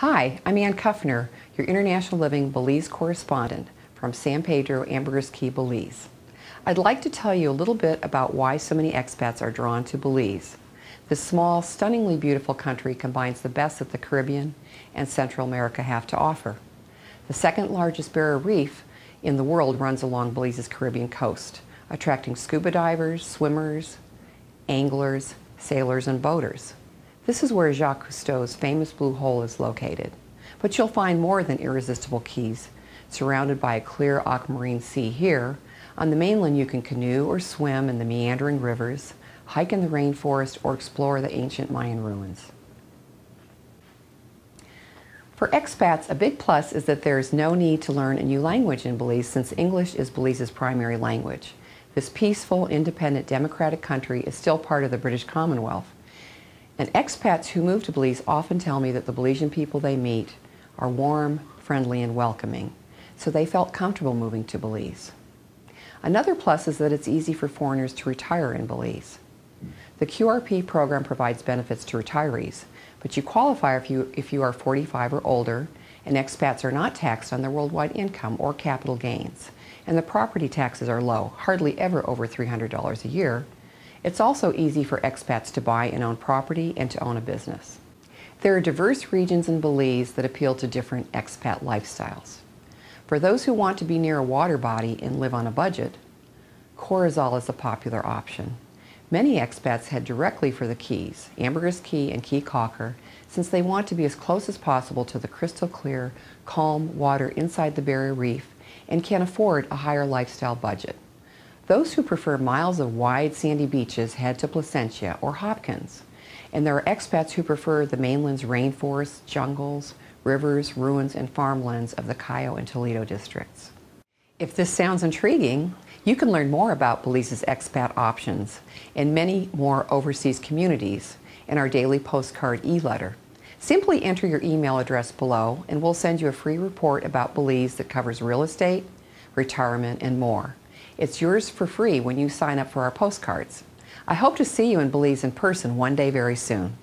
Hi, I'm Ann Kuffner, your International Living Belize correspondent from San Pedro, Ambergris Caye, Belize. I'd like to tell you a little bit about why so many expats are drawn to Belize. This small, stunningly beautiful country combines the best that the Caribbean and Central America have to offer. The second largest barrier reef in the world runs along Belize's Caribbean coast, attracting scuba divers, swimmers, anglers, sailors, and boaters. This is where Jacques Cousteau's famous blue hole is located. But you'll find more than irresistible keys. Surrounded by a clear aquamarine sea here, on the mainland you can canoe or swim in the meandering rivers, hike in the rainforest, or explore the ancient Mayan ruins. For expats, a big plus is that there is no need to learn a new language in Belize since English is Belize's primary language. This peaceful, independent, democratic country is still part of the British Commonwealth. And expats who move to Belize often tell me that the Belizean people they meet are warm, friendly, and welcoming. So they felt comfortable moving to Belize. Another plus is that it's easy for foreigners to retire in Belize. The QRP program provides benefits to retirees, but you qualify if you, if you are 45 or older, and expats are not taxed on their worldwide income or capital gains. And the property taxes are low, hardly ever over $300 a year. It's also easy for expats to buy and own property and to own a business. There are diverse regions in Belize that appeal to different expat lifestyles. For those who want to be near a water body and live on a budget, Corozal is a popular option. Many expats head directly for the Keys, Ambergris Caye and Caye Caulker, since they want to be as close as possible to the crystal clear, calm water inside the Barrier Reef and can afford a higher lifestyle budget. Those who prefer miles of wide sandy beaches head to Placencia or Hopkins. And there are expats who prefer the mainland's rainforests, jungles, rivers, ruins, and farmlands of the Cayo and Toledo districts. If this sounds intriguing, you can learn more about Belize's expat options and many more overseas communities in our daily postcard e-letter. Simply enter your email address below and we'll send you a free report about Belize that covers real estate, retirement, and more. It's yours for free when you sign up for our postcards. I hope to see you in Belize in person one day very soon.